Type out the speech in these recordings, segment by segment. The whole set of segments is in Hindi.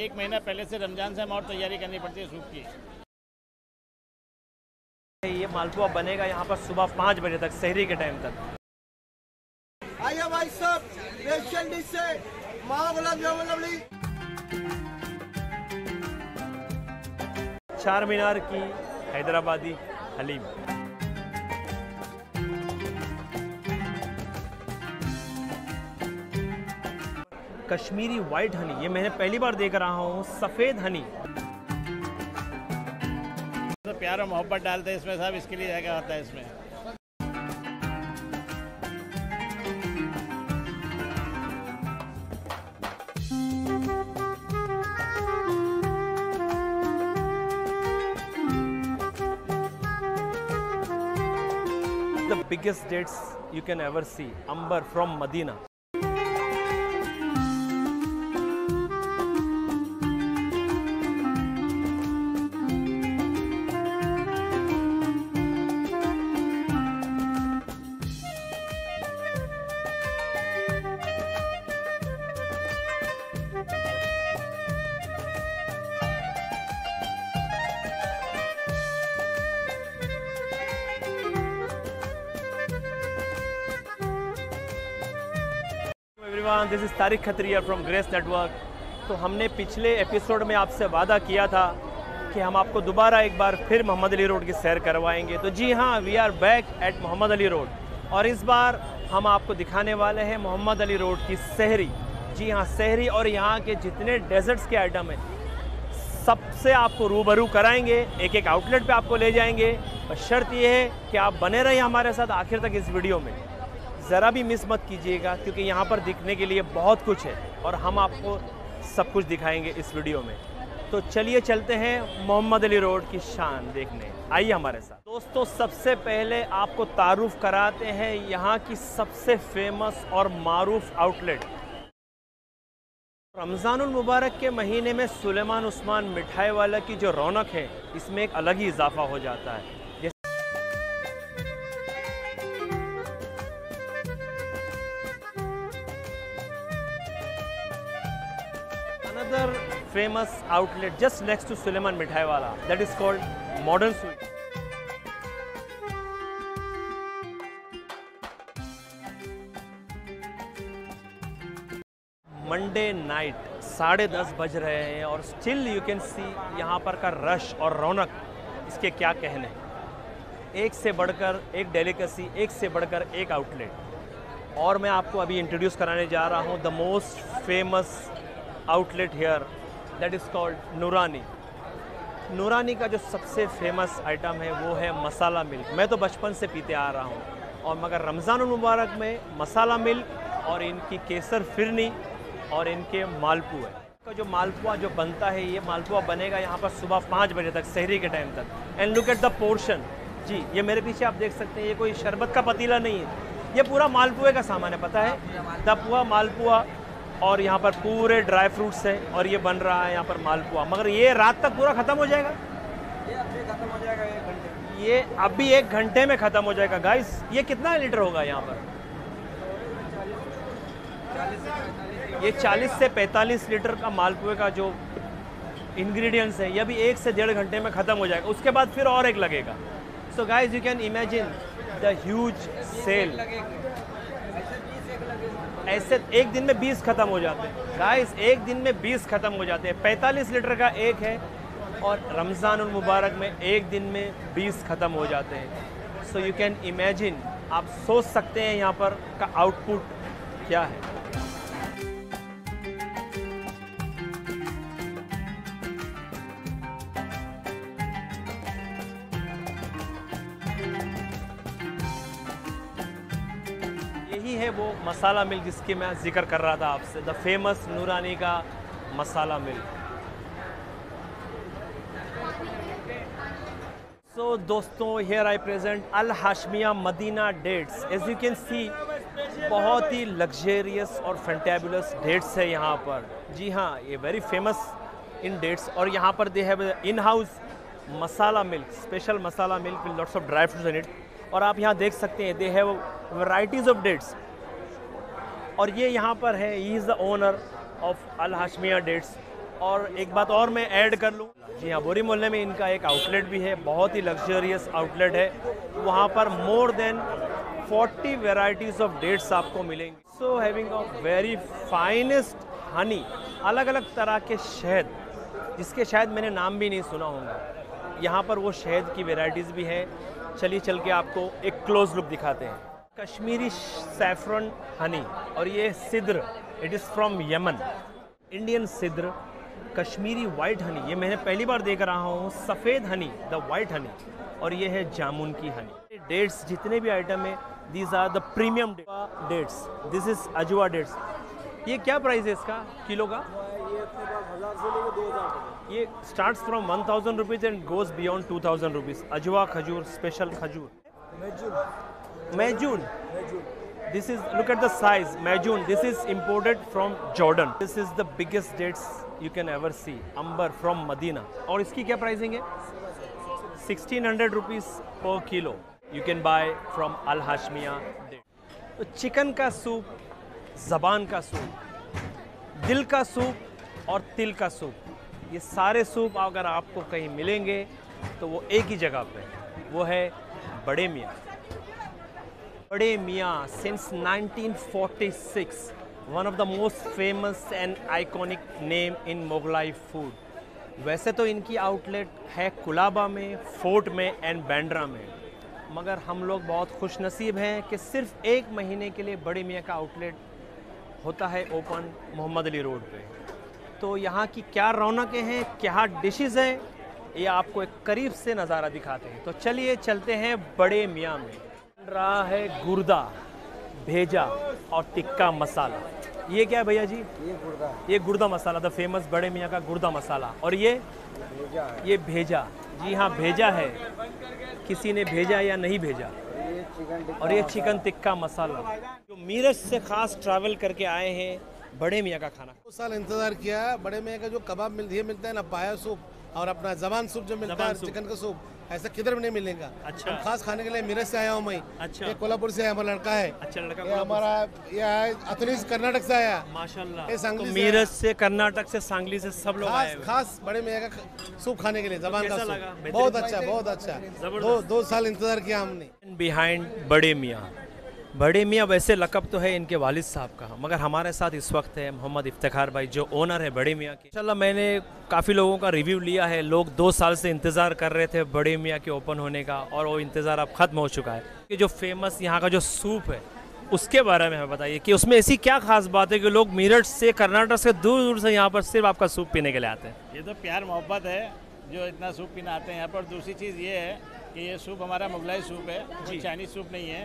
एक महीना पहले से रमज़ान से हम और तैयारी करनी पड़ती है सूप की। ये मालपुआ बनेगा यहाँ पर सुबह पाँच बजे तक शहरी के टाइम तक। आइए भाई सब स्पेशल डिश है माँ गुलाब जामुन लवली चार मीनार की हैदराबादी हलीम। कश्मीरी वाइट हनी ये मैंने पहली बार देख रहा हूँ सफ़ेद हनी तो प्यार और मोहब्बत डालते हैं इसमें साहब इसके लिए जगह होता है इसमें। The biggest dates you can ever see amber from medina everyone this is Tariq Khatriya from grace network तो हमने पिछले एपिसोड में आपसे वादा किया था कि हम आपको दोबारा एक बार फिर मोहम्मद अली रोड की सैर करवाएँगे। तो जी हाँ we are back at Mohammed Ali road. और इस बार हम आपको दिखाने वाले हैं मोहम्मद अली रोड की शहरी। जी हाँ शहरी और यहाँ के जितने डेजर्ट्स के आइटम हैं, सबसे आपको रूबरू कराएँगे। एक एक आउटलेट पे आपको ले जाएँगे। और शर्त ये है कि आप बने रहिए हमारे साथ आखिर तक इस वीडियो में। ज़रा भी मिस मत कीजिएगा, क्योंकि यहाँ पर दिखने के लिए बहुत कुछ है और हम आपको सब कुछ दिखाएँगे इस वीडियो में। तो चलिए चलते हैं मोहम्मद अली रोड की शान देखने। आइए हमारे साथ। दोस्तों, सबसे पहले आपको तारुफ कराते हैं यहाँ की सबसे फ़ेमस और मारूफ आउटलेट रमज़ानुल मुबारक के महीने में सुलेमान उस्मान मिठाई वाला की जो रौनक है, इसमें एक अलग ही इजाफा हो जाता है। Famous outlet just next to Suleiman Wala. That is called Modern Sweet. Monday night साढ़े दस बज रहे हैं और स्टिल यू कैन सी यहाँ पर का रश और रौनक, इसके क्या कहने एक से बढ़कर एक डेलिकेसी एक से बढ़कर एक आउटलेट और मैं आपको अभी इंट्रोड्यूस कराने जा रहा हूँ the most famous outlet here that is called Noorani Noorani का जो सबसे फ़ेमस आइटम है, वो है मसाला मिल्क मैं तो बचपन से पीते आ रहा हूँ। और मगर रमज़ान मुबारक में मसाला मिल्क और इनकी केसर फिरनी और इनके मालपुए का जो मालपुआ जो बनता है, ये मालपुआ बनेगा यहाँ पर सुबह पाँच बजे तक, शहरी के टाइम तक। And look at the portion जी, ये मेरे पीछे आप देख सकते हैं, ये कोई शरबत का पतीला नहीं है। ये पूरा मालपुए का सामान है, पता है? दपुआ मालपुआ और यहाँ पर पूरे ड्राई फ्रूट्स हैं और ये बन रहा है यहाँ पर मालपुआ। मगर ये रात तक पूरा ख़त्म हो जाएगा? ये अभी ख़त्म हो जाएगा एक घंटे। ये अभी एक घंटे में ख़त्म हो जाएगा। गाइस ये कितना लीटर होगा यहाँ पर? ये 40 से 45 लीटर का मालपुए का जो इंग्रेडिएंट्स है ये भी एक से डेढ़ घंटे में ख़त्म हो जाएगा। उसके बाद फिर और एक लगेगा। So guys you can imagine the huge sale ऐसे एक दिन में 20 खत्म हो जाते हैं। गाइस एक दिन में 20 खत्म हो जाते हैं। 45 लीटर का एक है और रमज़ान मुबारक में एक दिन में 20 खत्म हो जाते हैं। सो यू कैन इमेजिन आप सोच सकते हैं यहाँ पर का आउटपुट क्या है। मसाला मिल्क जिसकी मैं ज़िक्र कर रहा था आपसे। द फ़ेमस नूरानी का मसाला मिल्क सो so, दोस्तों here I present Al Hashmiya Madina dates as you can see बहुत ही लग्जेरियस और फैंटेबुलस डेट्स है यहाँ पर। जी हाँ ये वेरी फ़ेमस इन डेट्स और यहाँ पर they have in house masala milk special masala milk with lots of dry fruits in it और आप यहाँ देख सकते हैं they have varieties of dates और ये यहाँ पर है he is the owner of Al Hashmiya dates और एक बात और मैं ऐड कर लूँ। जी हाँ बोरी मोहल्ले में इनका एक आउटलेट भी है, बहुत ही लग्जरियस आउटलेट है। वहाँ पर more than 40 varieties of dates आपको मिलेंगी। So having very finest honey अलग अलग तरह के शहद, जिसके शायद मैंने नाम भी नहीं सुना होगा। यहाँ पर वो शहद की वेराइटीज़ भी हैं। चलिए चल के आपको एक क्लोज लुक दिखाते हैं। कश्मीरी सैफरन हनी और ये sidr it is from Yemen Indian sidr, Kashmiri white honey ये मैंने पहली बार देख रहा हूँ, सफ़ेद हनी द वाइट हनी और ये है जामुन की हनी डेट्स जितने भी आइटम है these are the premium dates this is ajwa dates ये क्या प्राइस है इसका, किलो का? ये start from one thousand rupees and goes beyond two thousand rupees ajwa खजूर स्पेशल खजूर. मैजून this is look at the size majun this is imported from jordan this is the biggest dates you can ever see amber from medina और इसकी क्या प्राइसिंग है 1600 rupees per kilo you can buy from al hashmiya तो चिकन का सूप जबान का सूप दिल का सूप और तिल का सूप ये सारे सूप अगर आपको कहीं मिलेंगे तो वो एक ही जगह पे वो है Bade Miyan Bade Miyan since 1946 one of the most famous and iconic name in Mughlai food वैसे तो इनकी आउटलेट है कुलाबा में फोर्ट में एंड बैंड्रा में। मगर हम लोग बहुत खुश नसीब हैं कि सिर्फ़ एक महीने के लिए बड़े मियाँ का आउटलेट होता है ओपन मोहम्मद अली रोड पे। तो यहाँ की क्या रौनकें हैं, क्या डिशेज़ हैं, ये आपको एक करीब से नज़ारा दिखाते हैं। तो चलिए चलते हैं बड़े मियाँ में। रहा है गुर्दा भेजा और टिक्का मसाला। ये क्या है भैया जी? ये गुर्दा। ये गुर्दा मसाला द फ़ेमस बड़े मियाँ का गुर्दा मसाला। और ये? भेजा है। ये भेजा। जी हाँ भेजा है। किसी ने भेजा या नहीं भेजा? और ये चिकन टिक्का मसाला। जो मीरज से खास ट्रैवल करके आए हैं बड़े मियाँ का खाना। दो साल इंतज़ार किया बड़े मियाँ का जो कबाब मिल ये मिलता है ना पाया सूप और अपना जबान सूप जो मिलता है चिकन का सूप। ऐसा किधर भी नहीं मिलेगा। अच्छा। खास खाने के लिए मेरे से आया हूँ मैं। अच्छा। ये कोल्हापुर से हमारा लड़का है। अच्छा लड़का ये हमारा ये है कर्नाटक से आया। माशाल्लाह। तो मीरज से कर्नाटक से सांगली से सब लोग आए खास खास बड़े में का सूप खाने के लिए जबान का सूप बहुत अच्छा बहुत अच्छा। दो दो साल इंतज़ार किया हमने। बिहाइंड बड़े मियाँ। बड़े मियाँ, वैसे लकब तो है इनके वालिद साहब का, मगर हमारे साथ इस वक्त है मोहम्मद इफ्तार भाई, जो ओनर है बड़े मियाँ के। इंशाल्लाह मैंने काफ़ी लोगों का रिव्यू लिया है, लोग दो साल से इंतज़ार कर रहे थे बड़े मियाँ के ओपन होने का, और वो इंतज़ार अब ख़त्म हो चुका है। कि जो फ़ेमस यहाँ का जो सूप है, उसके बारे में हमें बताइए कि उसमें ऐसी क्या खास बात है कि लोग मीरठ से, कर्नाटक से दूर दूर से यहाँ पर सिर्फ़ आपका सूप पीने के लिए आते हैं? ये तो प्यार मोहब्बत है, जो इतना सूप पीना आते हैं यहाँ पर। दूसरी चीज़ ये है कि ये सूप हमारा मुगलाई सूप है कोई चाइनीज़ सूप नहीं है।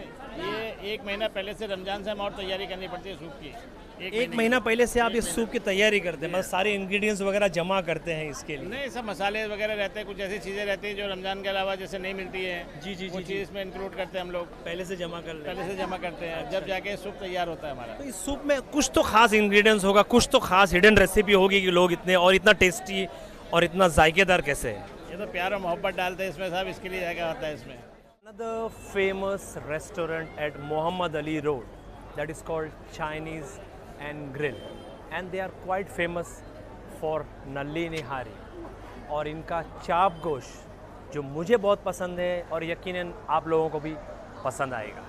ये एक महीना पहले से रमज़ान से हम और तैयारी करनी पड़ती है सूप की। एक एक महीना पहले से आप इस सूप की तैयारी करते हैं मतलब सारे इंग्रेडिएंट्स वगैरह जमा करते हैं इसके लिए। नहीं सब मसाले वगैरह रहते हैं कुछ ऐसी चीज़ें रहती हैं जो रमज़ान के अलावा जैसे नहीं मिलती है। जी, जी, जी, चीज़ इसमें इंक्लूड करते हैं हम लोग। पहले से जमा कर पहले से जमा करते हैं जब जाके सूप तैयार होता है हमारा। तो इस सूप में कुछ तो खास इंग्रेडिएंट्स होगा कुछ तो खास हिडन रेसिपी होगी कि लोग इतने और इतना टेस्टी और इतना जायकेदार कैसे है। ये तो प्यार और मोहब्बत डालते हैं इसमें साहब इसके लिए जगह होता है इसमें Another famous restaurant at Muhammad Ali Road that is called Chinese and Grill and they are quite famous for नल्ली निहारी और इनका चाप गोश जो मुझे बहुत पसंद है और यकीनन आप लोगों को भी पसंद आएगा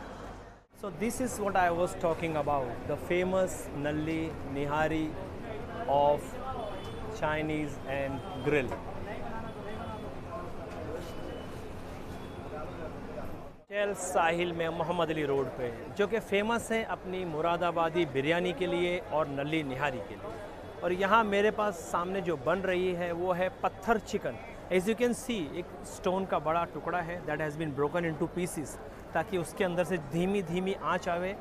So this is what I was talking about the famous nalli nihari of Chinese and Grill. चेल साहिल में मोहम्मद अली रोड पे, जो कि फ़ेमस है अपनी मुरादाबादी बिरयानी के लिए और नली निहारी के लिए। और यहाँ मेरे पास सामने जो बन रही है, वो है पत्थर chicken. As you can see एक स्टोन का बड़ा टुकड़ा है that has been broken into pieces ताकि उसके अंदर से धीमी धीमी आँच आवे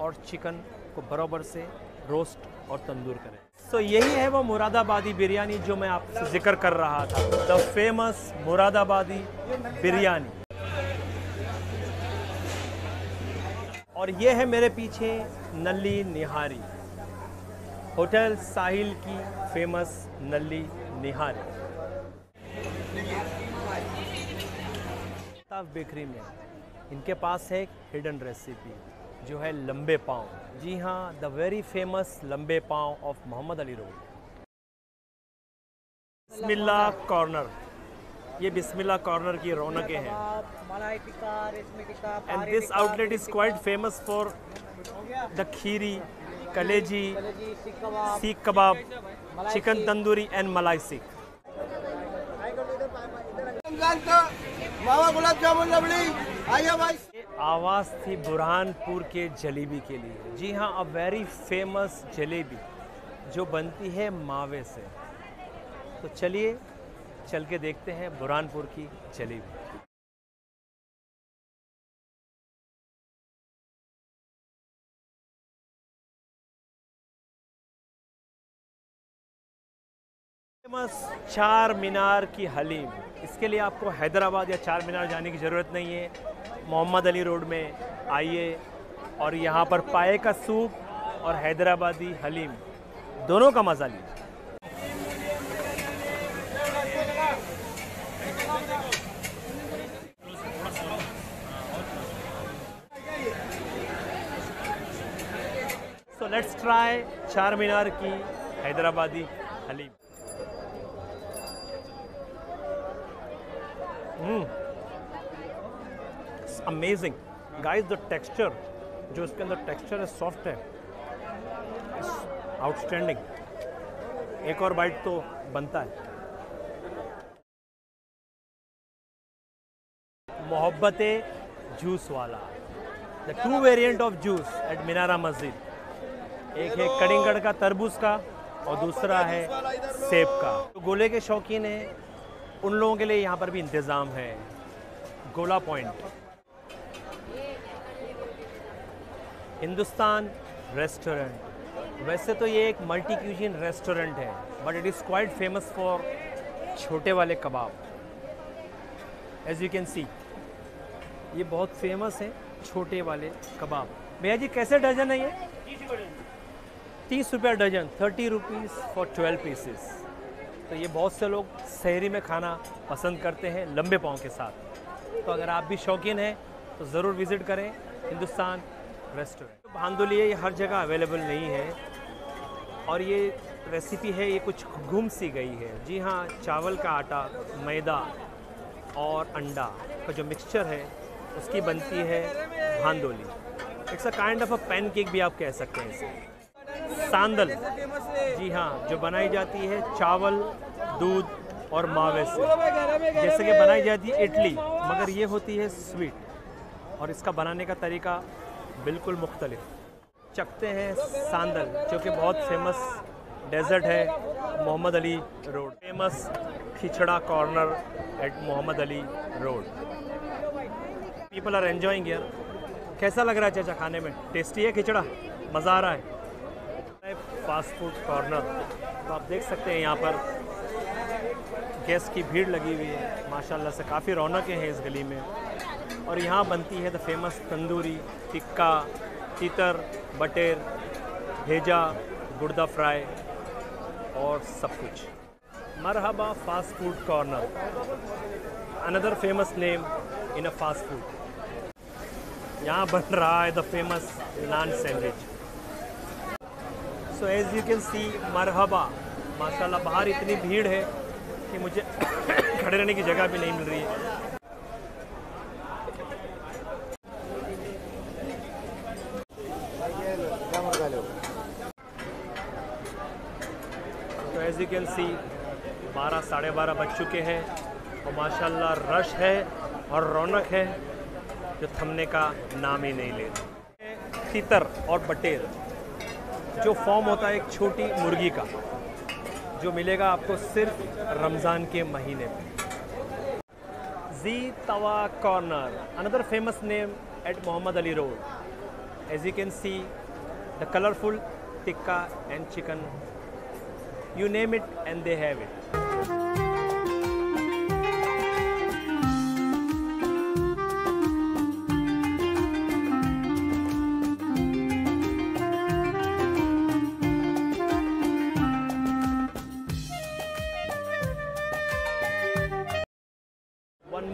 और चिकन को बराबर से रोस्ट और तंदूर करें। सो यही है वो मुरादाबादी बिरयानी जो मैं आपसे ज़िक्र कर रहा था। The famous Moradabadi biryani. और ये है मेरे पीछे नली निहारी। होटल साहिल की फ़ेमस नली निहारी। बेकरी में इनके पास है एक हिडन रेसिपी जो है लंबे पाँव। जी हाँ द वेरी फ़ेमस लंबे पाँव of Mohammed Ali road Bismillah corner ये बिस्मिल्ला कॉर्नर की रौनकें हैं। And this outlet is quite famous for the khiri kaleji seekh kebab chicken tandoori and मलाई सीख आवाज़ थी बुरहानपुर के जलेबी के लिए। जी हाँ अ वेरी फ़ेमस जलेबी जो बनती है मावे से। तो चलिए चल के देखते हैं बुरहानपुर की जलेबी। फ़ेमस चार मीनार की हलीम। इसके लिए आपको हैदराबाद या चार मीनार जाने की ज़रूरत नहीं है। मोहम्मद अली रोड में आइए और यहाँ पर पाए का सूप और हैदराबादी हलीम। दोनों का मज़ा लीजिए सो लेट्स ट्राई चार मीनार की Hyderabadi haleem. Amazing guys the texture जो इसके अंदर टेक्सचर है सॉफ्ट है आउटस्टैंडिंग एक और बाइट तो बनता है। मोहब्बत जूस वाला the two variant of juice at Minara Masjid एक है कड़िंगड़ का तरबूज का और दूसरा है सेब का। तो गोले के शौकीन हैं। उन लोगों के लिए यहाँ पर भी इंतज़ाम है। गोला पॉइंट। हिंदुस्तान रेस्टोरेंट। वैसे तो ये एक मल्टी क्यूजिन रेस्टोरेंट है but it is quite famous for छोटे वाले kebab. As you can see ये बहुत फ़ेमस है छोटे वाले कबाब। भैया जी, कैसे डजन है ये? तीस रुपया dozen thirty rupees for twelve pieces तो ये बहुत से लोग शहरी में खाना पसंद करते हैं लंबे पाँव के साथ। तो अगर आप भी शौकीन हैं तो ज़रूर विज़िट करें हिंदुस्तान रेस्टोरेंट भांदुली है ये हर जगह अवेलेबल नहीं है। और ये रेसिपी है, ये कुछ घूम सी गई है। जी हाँ चावल का आटा, मैदा और अंडा का जो मिक्सचर है, उसकी बनती है bhandoli it's a kind of a pancake भी आप कह सकते हैं इसे। सांदल। जी हाँ जो बनाई जाती है चावल, दूध और मावे से। जैसे कि बनाई जाती है इडली, मगर ये होती है स्वीट। और इसका बनाने का तरीका बिल्कुल मुख्तलिफ़। चखते हैं सांदल, जो कि बहुत फ़ेमस डेजर्ट है, Mohammed Ali road. Famous khichda corner at Mohammed Ali road. People are here कैसा लग रहा है चाचा, खाने में? टेस्टी है खिचड़ा? मज़ा आ रहा है? Fast food corner. तो आप देख सकते हैं यहाँ पर गैस की भीड़ लगी हुई है। माशाल्लाह से काफ़ी रौनकें हैं इस गली में। और यहाँ बनती है द फ़ेमस तंदूरी, टिक्का, तीतर, बटेर, भेजा, गुर्दा फ्राई और सब कुछ। Marhaba fast food corner. Another famous name in a fast food यहाँ बन रहा है the famous naan sandwich so as you can see Marhaba माशाल्लाह बाहर इतनी भीड़ है कि मुझे खड़े रहने की जगह भी नहीं मिल रही है तो एज यू कैन सी बारह, साढ़े बारह बज चुके हैं और माशाल्लाह रश है और रौनक है जो थमने का नाम ही नहीं लेता तीतर और बटेर जो फॉर्म होता है एक छोटी मुर्गी का, जो मिलेगा आपको सिर्फ़ रमज़ान के महीने में। G tawa corner another famous name at Mohammed Ali road as you can see the colourful tikka and chicken you name it and they have it.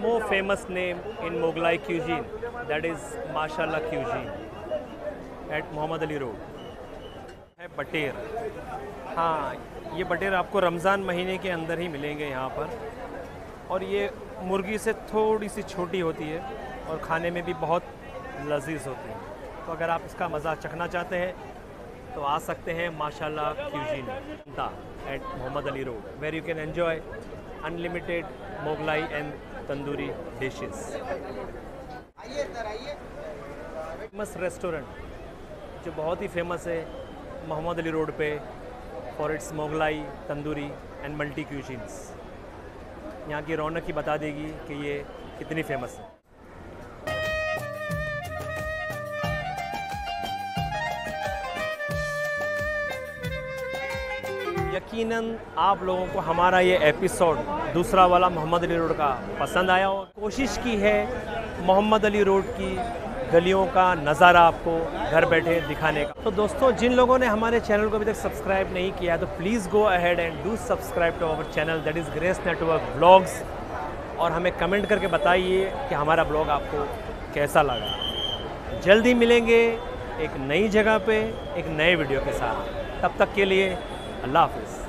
More famous name in Mughlai cuisine, that is Mashallah cuisine at Muhammad Ali Road. है बटेर। हाँ ये बटेर आपको रमज़ान महीने के अंदर ही मिलेंगे यहाँ पर। और ये मुर्गी से थोड़ी सी छोटी होती है और खाने में भी बहुत लजीज होती है। तो अगर आप इसका मज़ा चखना चाहते हैं तो आ सकते हैं Mashallah cuisine at Mohammed Ali road where you can enjoy unlimited Mughlai and tandoori dishes famous restaurant जो बहुत ही फ़ेमस है, मोहम्मद अली रोड पे for its Mughlai tandoori and multi cuisines यहाँ की रौनक ही बता देगी कि ये कितनी फ़ेमस है। यकीनन आप लोगों को हमारा ये एपिसोड दूसरा वाला मोहम्मद अली रोड का पसंद आया हो। कोशिश की है मोहम्मद अली रोड की गलियों का नज़ारा आपको घर बैठे दिखाने का। तो दोस्तों, जिन लोगों ने हमारे चैनल को अभी तक सब्सक्राइब नहीं किया तो please go ahead and do subscribe to our channel that is grace network blogs और हमें कमेंट करके बताइए कि हमारा ब्लॉग आपको कैसा लगा। जल्दी मिलेंगे एक नई जगह पे, एक नए वीडियो के साथ। तब तक के लिए अल्लाह हाफिज़।